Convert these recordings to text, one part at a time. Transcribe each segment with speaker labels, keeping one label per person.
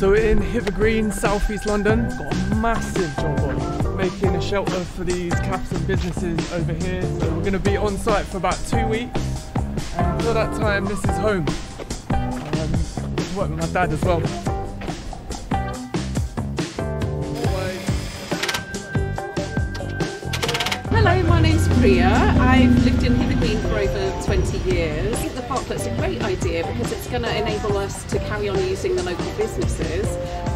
Speaker 1: So we're in Hither Green, South East London. Got a massive job on making a shelter for these caps and businesses over here. So we're going to be on site for about two weeks. And for that time, this is home. Work with my dad as well.
Speaker 2: Hello, my name's Priya. I've lived in Hither Green for over 20 years. I think the parklet's a great idea because it's going to enable us to carry on using the local businesses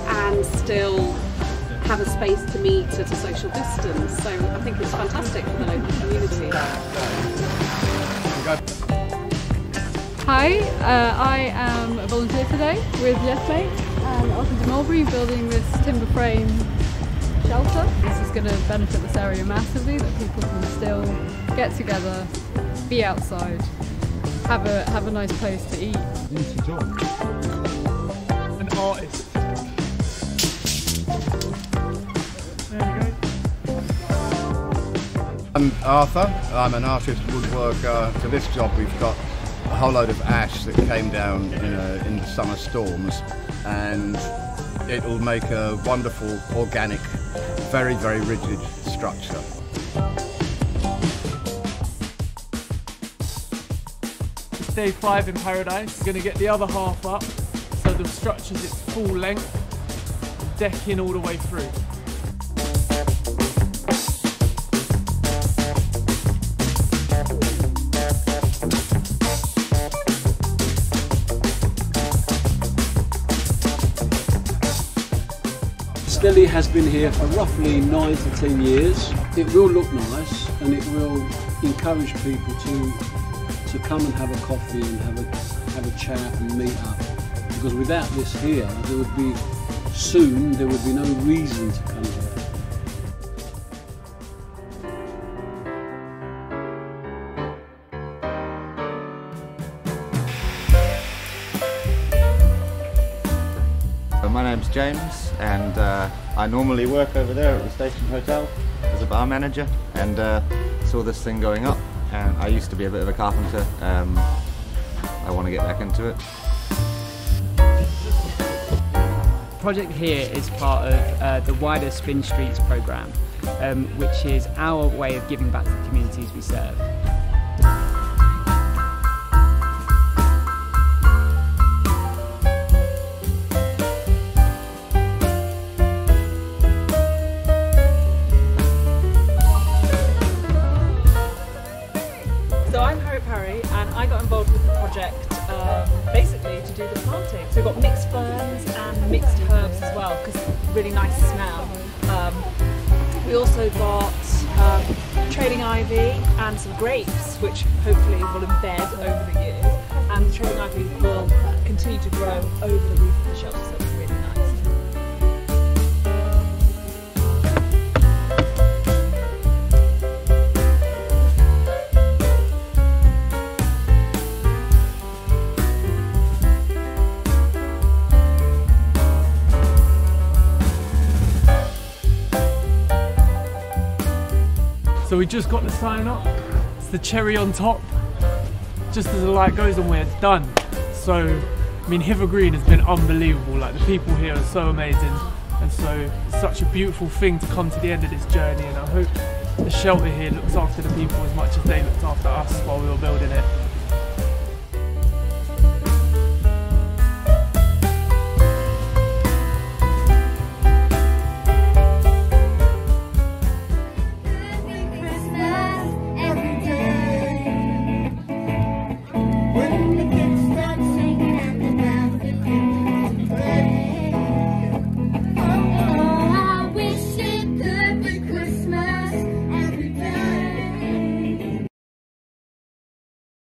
Speaker 2: and still have a space to meet at a social distance. So I think it's fantastic for the local community.
Speaker 3: Hi, uh, I am a volunteer today with Yes Make and Oxford to Mulberry building this timber frame shelter. This is going to benefit this area massively that people can still get together, be outside, have a have a nice place to eat.
Speaker 1: An artist.
Speaker 4: I'm Arthur. I'm an artist woodworker. For this job, we've got a whole load of ash that came down in, a, in the summer storms, and it will make a wonderful, organic, very, very rigid structure.
Speaker 1: Day five in paradise. To get the other half up so the structure's its full length, decking all the way through.
Speaker 5: Stelly has been here for roughly 9 to 10 years. It will look nice and it will encourage people to to come and have a coffee and have a have a chat and meet up. Because without this here, there would be soon there would be no reason to come here.
Speaker 6: My name's James and uh, I normally work over there at the Station Hotel as a bar manager and uh, saw this thing going up and I used to be a bit of a carpenter. Um, I want to get back into it.
Speaker 7: project here is part of uh, the wider Spin Streets programme, um, which is our way of giving back to the communities we serve.
Speaker 2: Basically to do the planting. So we've got mixed ferns and mixed herbs as well because really nice smell. Um, we also got um, trailing ivy and some grapes which hopefully will embed over the years and the trailing ivy will continue to grow over the roof of the shelter
Speaker 1: So we just got the sign up. It's the cherry on top. Just as the light goes on, we're done. So, I mean, Hither Green has been unbelievable. Like the people here are so amazing, and so it's such a beautiful thing to come to the end of this journey. And I hope the shelter here looks after the people as much as they looked after us while we were building it.